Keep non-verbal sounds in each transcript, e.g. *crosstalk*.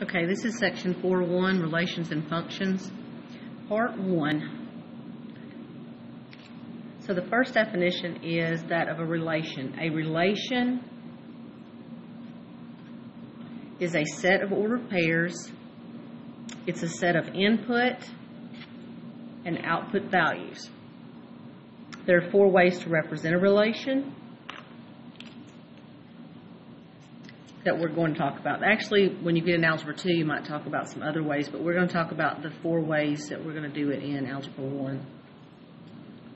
Okay, this is section 4.1, Relations and Functions, part 1. So the first definition is that of a relation. A relation is a set of ordered pairs. It's a set of input and output values. There are four ways to represent a relation. That we're going to talk about. Actually, when you get in Algebra 2, you might talk about some other ways, but we're going to talk about the four ways that we're going to do it in Algebra 1.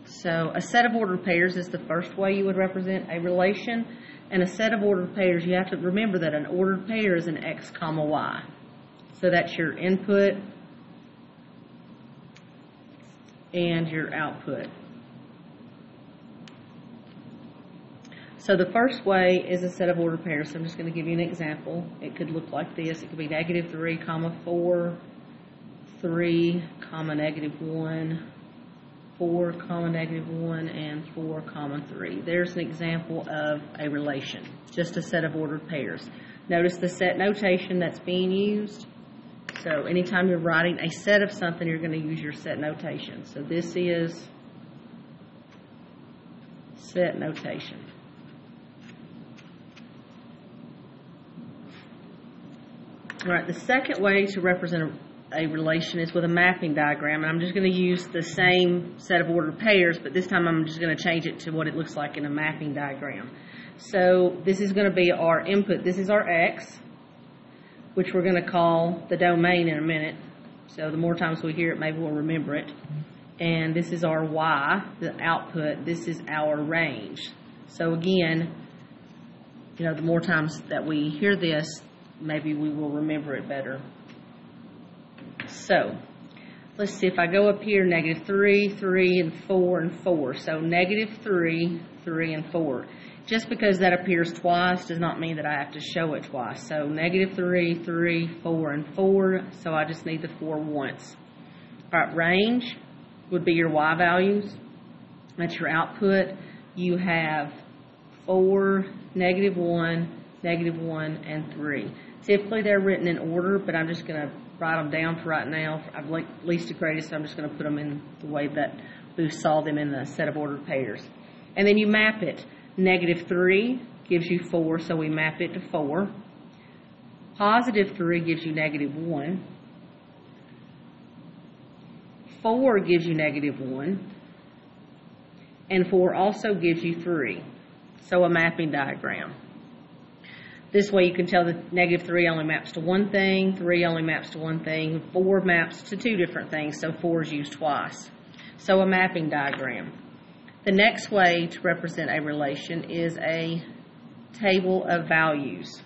So a set of ordered pairs is the first way you would represent a relation, and a set of ordered pairs, you have to remember that an ordered pair is an x comma y. So that's your input and your output. So the first way is a set of ordered pairs. So I'm just going to give you an example. It could look like this. It could be negative 3, comma 4, 3, comma negative 1, 4, comma negative 1, and 4, comma 3. There's an example of a relation, just a set of ordered pairs. Notice the set notation that's being used. So anytime you're writing a set of something, you're going to use your set notation. So this is set notation. All right, the second way to represent a, a, relation is with a mapping diagram. And I'm just going to use the same set of ordered pairs, but this time I'm just going to change it to what it looks like in a mapping diagram. So this is going to be our input. This is our x, which we're going to call the domain in a minute. So the more times we hear it, maybe we'll remember it. And this is our y, the output. This is our range. So again, you know, the more times that we hear this, maybe we will remember it better. So, let's see, if I go up here, negative 3, 3, and 4, and 4. So, negative 3, 3, and 4. Just because that appears twice does not mean that I have to show it twice. So, negative 3, 3, 4, and 4. So, I just need the 4 once. All right, range would be your y values. That's your output. You have 4, negative 1, negative 1, and 3. Typically, they're written in order, but I'm just going to write them down for right now. I've least to greatest, so I'm just going to put them in the way that we saw them in the set of ordered pairs. And then you map it. Negative 3 gives you 4, so we map it to 4. Positive 3 gives you negative 1. 4 gives you negative 1. And 4 also gives you 3. So a mapping diagram. This way you can tell that negative 3 only maps to one thing, 3 only maps to one thing, 4 maps to two different things, so 4 is used twice. So a mapping diagram. The next way to represent a relation is a table of values.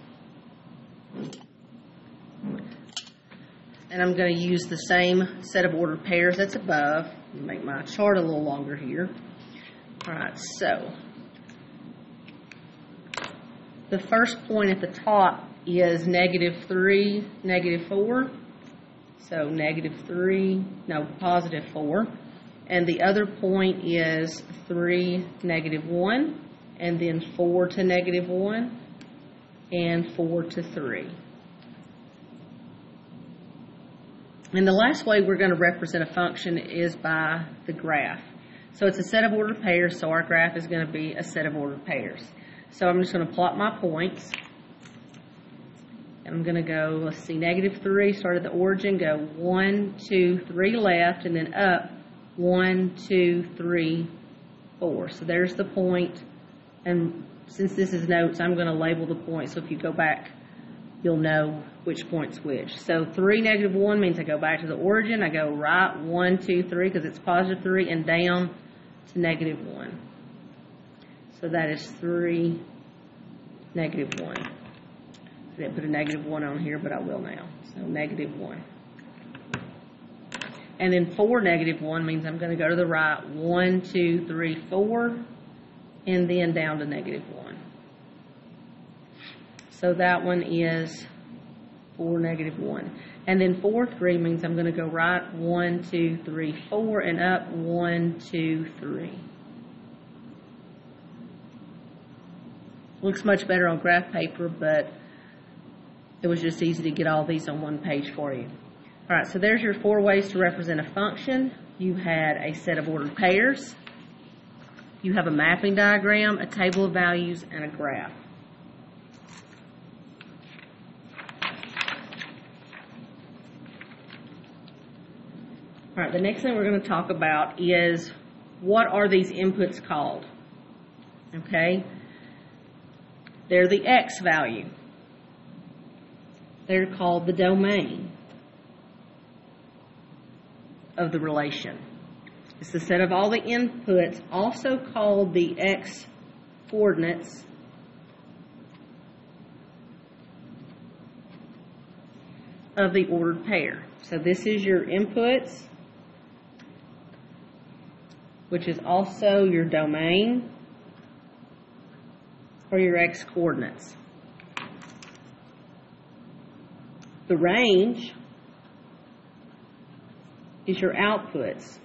And I'm going to use the same set of ordered pairs that's above. Make my chart a little longer here. All right, so the first point at the top is negative 3, negative 4. So negative 3, no, positive 4. And the other point is 3, negative 1. And then 4 to negative 1. And 4 to 3. And the last way we're going to represent a function is by the graph. So it's a set of ordered pairs, so our graph is going to be a set of ordered pairs. So I'm just going to plot my points. I'm going to go, let's see, negative 3, start at the origin, go 1, 2, 3 left, and then up 1, 2, 3, 4. So there's the point. And since this is notes, I'm going to label the point. So if you go back, you'll know which point's which. So 3, negative 1 means I go back to the origin. I go right 1, 2, 3 because it's positive 3 and down to negative 1. So that is 3, negative 1. I didn't put a negative 1 on here, but I will now. So negative 1. And then 4, negative 1 means I'm going to go to the right 1, 2, 3, 4, and then down to negative 1. So that one is 4, negative 1. And then 4, 3 means I'm going to go right 1, 2, 3, 4, and up 1, 2, 3. Looks much better on graph paper, but it was just easy to get all these on one page for you. All right, so there's your four ways to represent a function. You had a set of ordered pairs. You have a mapping diagram, a table of values, and a graph. All right, the next thing we're going to talk about is what are these inputs called? Okay? They're the x value. They're called the domain of the relation. It's the set of all the inputs, also called the x coordinates of the ordered pair. So this is your inputs, which is also your domain or your x coordinates. The range is your outputs.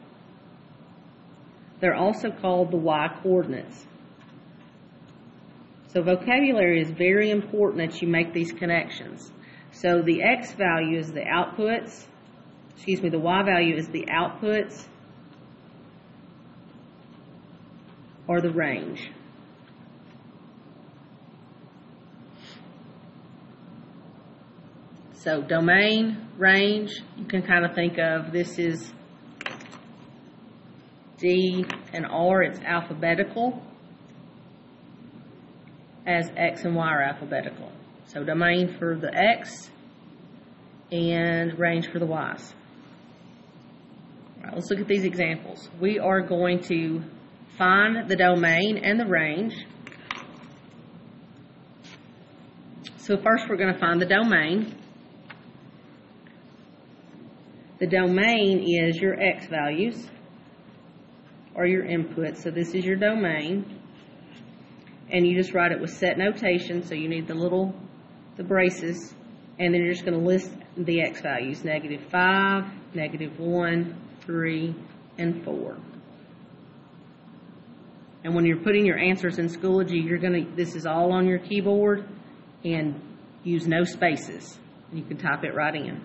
They're also called the y coordinates. So vocabulary is very important that you make these connections. So the x value is the outputs, excuse me, the y value is the outputs or the range. So domain, range, you can kind of think of this is D and R, it's alphabetical, as X and Y are alphabetical. So domain for the X and range for the Y's. All right, let's look at these examples. We are going to find the domain and the range. So first we're going to find the domain. The domain is your x values or your input. So this is your domain. And you just write it with set notation. So you need the little, the braces. And then you're just going to list the x values. Negative 5, negative 1, 3, and 4. And when you're putting your answers in Schoology, you're going to, this is all on your keyboard and use no spaces. You can type it right in.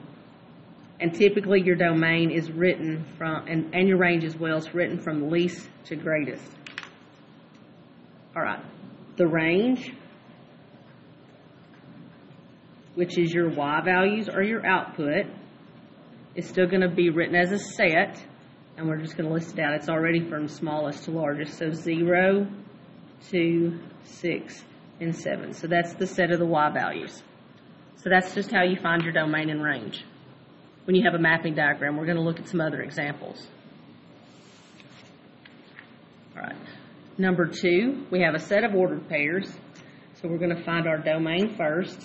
And typically your domain is written from, and, and your range as well, is written from least to greatest. All right. The range, which is your Y values or your output, is still going to be written as a set, and we're just going to list it out. It's already from smallest to largest, so 0, 2, 6, and 7. So that's the set of the Y values. So that's just how you find your domain and range when you have a mapping diagram. We're going to look at some other examples. All right. Number two, we have a set of ordered pairs. So we're going to find our domain first.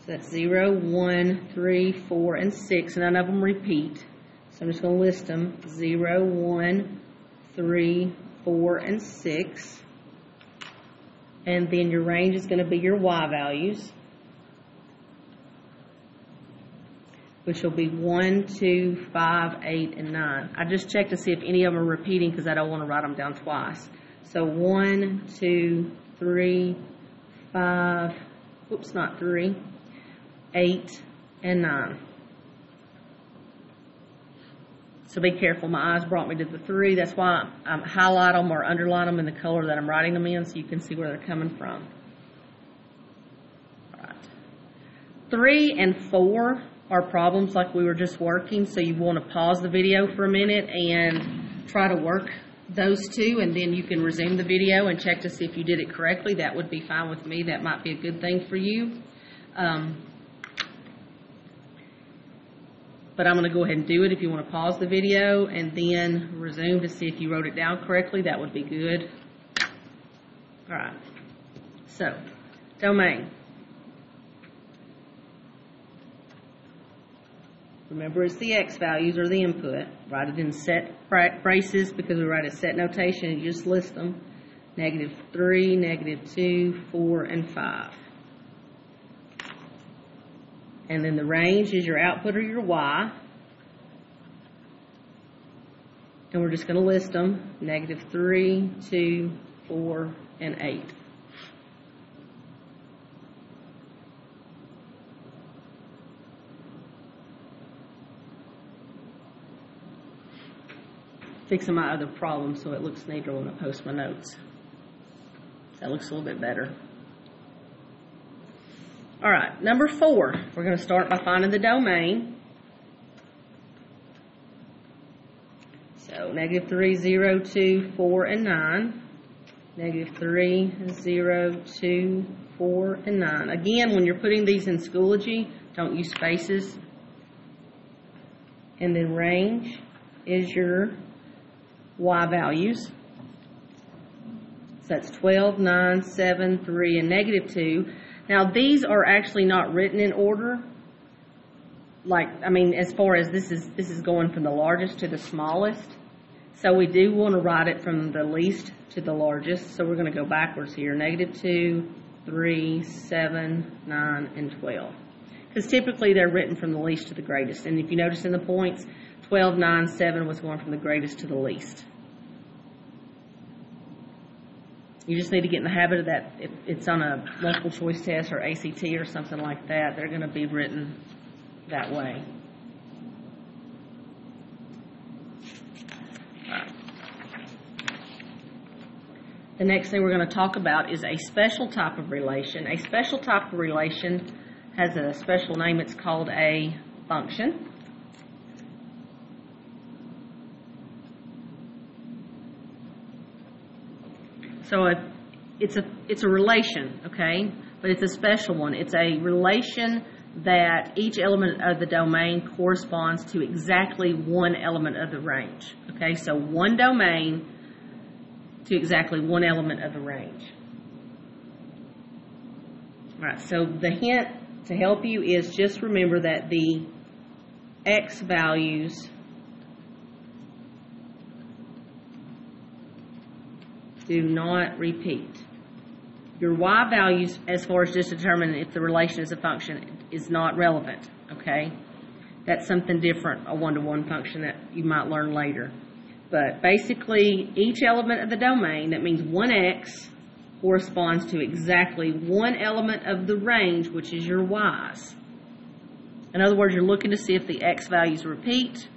So that's 0, 1, 3, 4, and 6. None of them repeat. So I'm just going to list them. 0, 1, 3, 4, and 6. And then your range is going to be your Y values. Which will be 1, 2, 5, 8, and 9. I just checked to see if any of them are repeating because I don't want to write them down twice. So 1, 2, 3, 5, oops, not 3, 8, and 9. So be careful. My eyes brought me to the 3. That's why I highlight them or underline them in the color that I'm writing them in so you can see where they're coming from. All right. 3 and 4 are problems like we were just working, so you want to pause the video for a minute and try to work those two, and then you can resume the video and check to see if you did it correctly. That would be fine with me. That might be a good thing for you. Um, but I'm going to go ahead and do it. If you want to pause the video and then resume to see if you wrote it down correctly, that would be good. All right. So, domain. Remember, it's the x values or the input. Write it in set braces because we write a set notation and you just list them. Negative 3, negative 2, 4, and 5. And then the range is your output or your y. And we're just going to list them. Negative 3, 2, 4, and 8. Fixing my other problem so it looks neater when I post my notes. That looks a little bit better. All right, number four, we're going to start by finding the domain. So negative 3, 0, 2, 4, and 9. Negative 3, 0, 2, 4, and 9. Again, when you're putting these in Schoology, don't use spaces. And then range is your y values. So that's 12, 9, 7, 3, and negative 2. Now, these are actually not written in order. Like, I mean, as far as this is, this is going from the largest to the smallest. So we do want to write it from the least to the largest. So we're going to go backwards here. Negative 2, 3, 7, 9, and 12. Because typically they're written from the least to the greatest. And if you notice in the points, 12, 9, 7 was going from the greatest to the least. You just need to get in the habit of that. If it's on a multiple choice test or ACT or something like that, they're going to be written that way. The next thing we're going to talk about is a special type of relation. A special type of relation has a special name. It's called a function. So it's a it's a relation, okay, but it's a special one. It's a relation that each element of the domain corresponds to exactly one element of the range. Okay, so one domain to exactly one element of the range. All right, so the hint to help you is just remember that the x values do not repeat. Your y values, as far as just determining if the relation is a function, is not relevant, okay? That's something different, a one-to-one function that you might learn later. But basically, each element of the domain, that means 1x, corresponds to exactly one element of the range, which is your y's. In other words, you're looking to see if the x values repeat.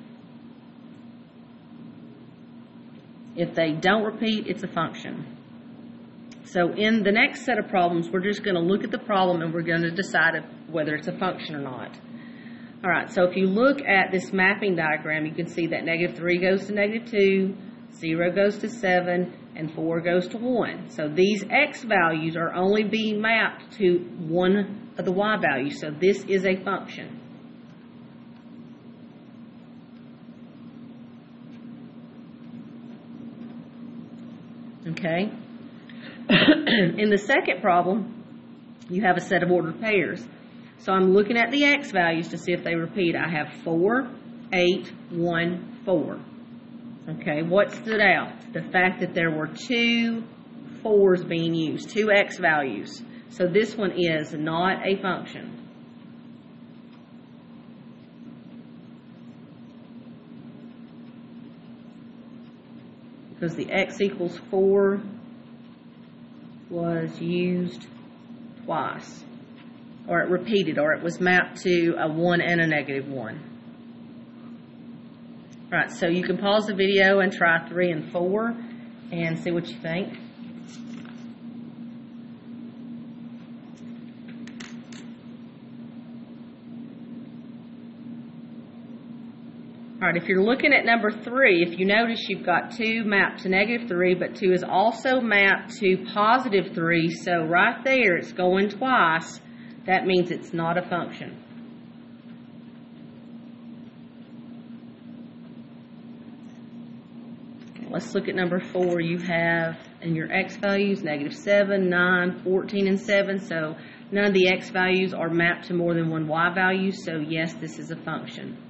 If they don't repeat, it's a function. So in the next set of problems, we're just going to look at the problem and we're going to decide whether it's a function or not. All right, so if you look at this mapping diagram, you can see that negative 3 goes to negative 2, 0 goes to 7, and 4 goes to 1. So these x values are only being mapped to one of the y values, so this is a function. Okay? *clears throat* In the second problem, you have a set of ordered pairs. So I'm looking at the x values to see if they repeat. I have 4, 8, 1, 4. Okay, what stood out? The fact that there were two 4s being used, two x values. So this one is not a function. Because the x equals 4 was used twice or it repeated, or it was mapped to a 1 and a negative 1. Right, so you can pause the video and try 3 and 4 and see what you think. All right, if you're looking at number 3, if you notice you've got 2 mapped to negative 3, but 2 is also mapped to positive 3, so right there it's going twice that means it's not a function. let's look at number four. You have in your x values negative 7, 9, 14, and 7. So none of the x values are mapped to more than one y value. So yes, this is a function.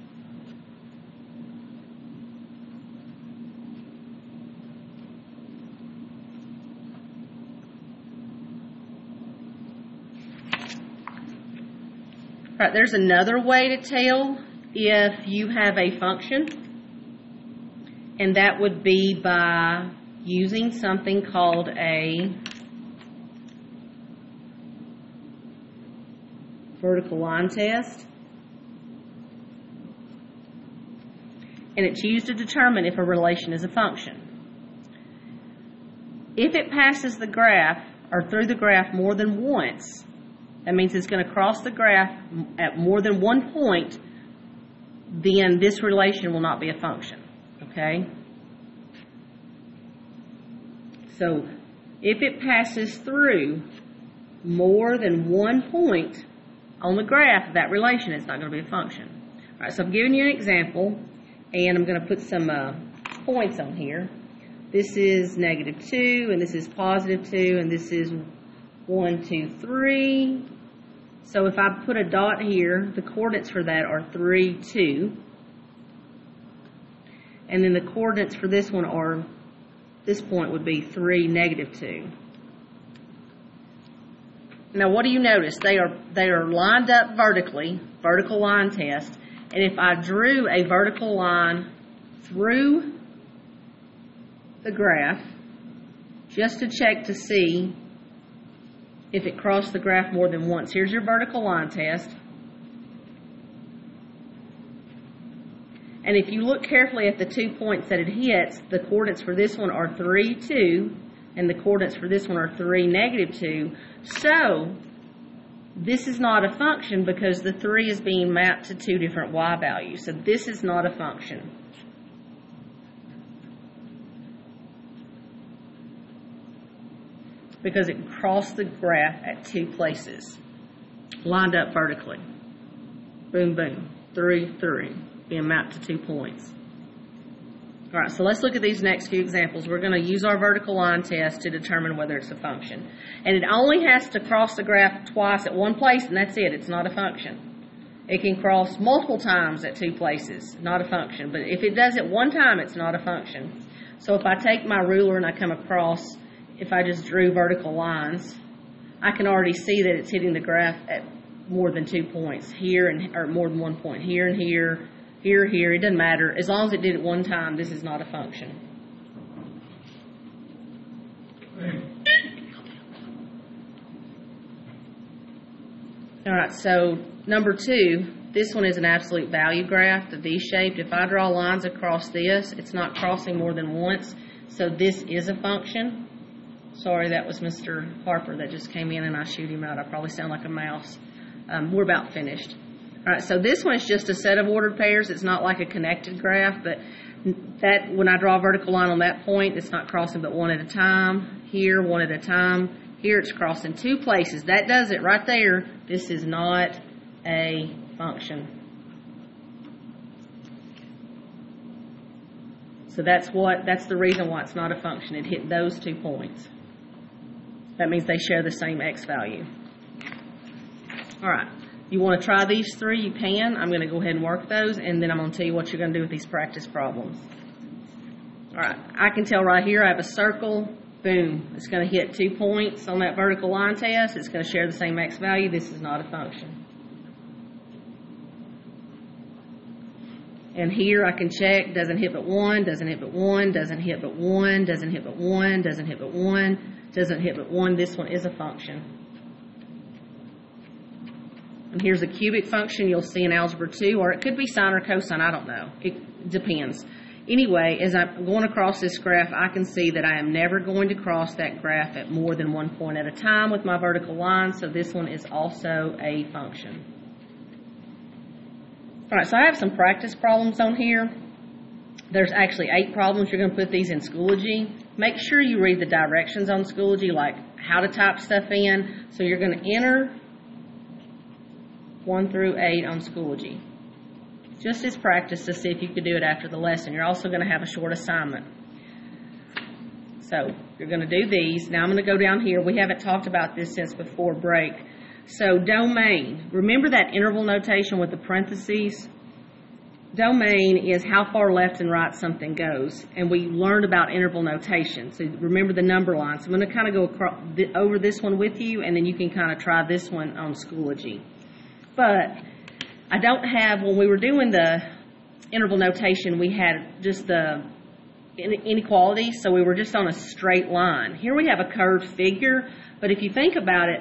There's another way to tell if you have a function, and that would be by using something called a vertical line test. and it's used to determine if a relation is a function. If it passes the graph or through the graph more than once, that means it's going to cross the graph at more than one point, then this relation will not be a function. Okay? So if it passes through more than one point on the graph of that relation, it's not going to be a function. All right, so I'm giving you an example, and I'm going to put some uh, points on here. This is negative 2, and this is positive 2, and this is 1, 2, 3. So if I put a dot here, the coordinates for that are 3, 2. And then the coordinates for this one are, this point would be 3, negative 2. Now what do you notice? They are, they are lined up vertically, vertical line test. And if I drew a vertical line through the graph, just to check to see if it crossed the graph more than once. Here's your vertical line test. And if you look carefully at the two points that it hits, the coordinates for this one are 3, 2, and the coordinates for this one are 3, negative 2. So, this is not a function because the 3 is being mapped to two different y values. So this is not a function. Because it crossed the graph at two places, lined up vertically. Boom, boom. 3, 3, being mapped to two points. All right, so let's look at these next few examples. We're going to use our vertical line test to determine whether it's a function. And it only has to cross the graph twice at one place, and that's it. It's not a function. It can cross multiple times at two places, not a function. But if it does it one time, it's not a function. So if I take my ruler and I come across, if I just drew vertical lines, I can already see that it's hitting the graph at more than two points here and or more than one point here and here here, here, it doesn't matter. As long as it did it one time, this is not a function. All right, so number two, this one is an absolute value graph, the V-shaped. If I draw lines across this, it's not crossing more than once, so this is a function. Sorry, that was Mr. Harper that just came in and I shoot him out. I probably sound like a mouse. Um, we're about finished. All right, so this one is just a set of ordered pairs. It's not like a connected graph, but that when I draw a vertical line on that point, it's not crossing but one at a time. Here, one at a time. Here, it's crossing two places. That does it right there. This is not a function. So that's what that's the reason why it's not a function. It hit those two points. That means they share the same x value. All right. You want to try these three, you can. I'm going to go ahead and work those, and then I'm going to tell you what you're going to do with these practice problems. All right, I can tell right here I have a circle. Boom. It's going to hit two points on that vertical line test. It's going to share the same x value. This is not a function. And here I can check, doesn't hit but one, doesn't hit but one, doesn't hit but one, doesn't hit but one, doesn't hit but one, doesn't hit but one. This one is a function. And here's a cubic function you'll see in Algebra 2, or it could be sine or cosine, I don't know. It depends. Anyway, as I'm going across this graph, I can see that I am never going to cross that graph at more than one point at a time with my vertical line, so this one is also a function. All right, so I have some practice problems on here. There's actually eight problems. You're going to put these in Schoology. Make sure you read the directions on Schoology, like how to type stuff in. So you're going to enter 1 through 8 on Schoology. Just as practice to see if you could do it after the lesson. You're also going to have a short assignment. So you're going to do these. Now I'm going to go down here. We haven't talked about this since before break. So domain. Remember that interval notation with the parentheses? Domain is how far left and right something goes. And we learned about interval notation. So remember the number lines. So I'm going to kind of go across, over this one with you, and then you can kind of try this one on Schoology but I don't have, when we were doing the interval notation, we had just the inequality, so we were just on a straight line. Here we have a curved figure, but if you think about it,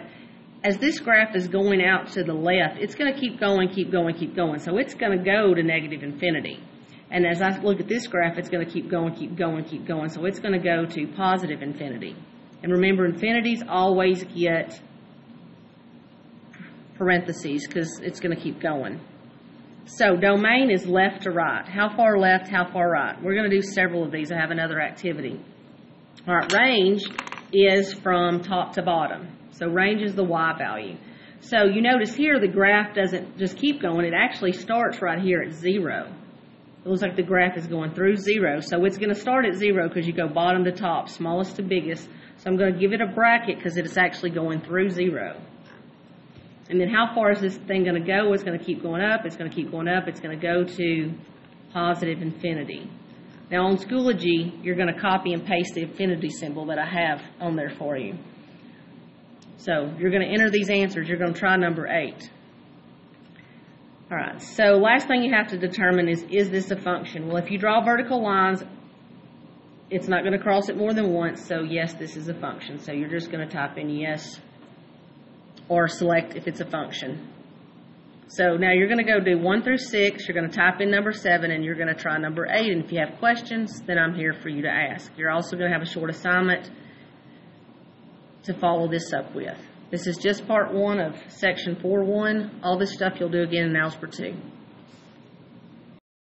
as this graph is going out to the left, it's going to keep going, keep going, keep going. So it's going to go to negative infinity. And as I look at this graph, it's going to keep going, keep going, keep going. So it's going to go to positive infinity. And remember, infinities always get parentheses because it's going to keep going. So domain is left to right. How far left, how far right? We're going to do several of these. I have another activity. All right, range is from top to bottom. So range is the y value. So you notice here the graph doesn't just keep going. It actually starts right here at zero. It looks like the graph is going through zero. So it's going to start at zero because you go bottom to top, smallest to biggest. So I'm going to give it a bracket because it's actually going through zero. And then how far is this thing going to go? It's going to keep going up. It's going to keep going up. It's going to go to positive infinity. Now on Schoology, you're going to copy and paste the infinity symbol that I have on there for you. So you're going to enter these answers. You're going to try number eight. All right, so last thing you have to determine is, is this a function? Well, if you draw vertical lines, it's not going to cross it more than once, so yes, this is a function. So you're just going to type in yes or select if it's a function. So now you're going to go do 1 through 6, you're going to type in number 7, and you're going to try number 8. And if you have questions, then I'm here for you to ask. You're also going to have a short assignment to follow this up with. This is just part 1 of section 4.1. All this stuff you'll do again in Algebra 2.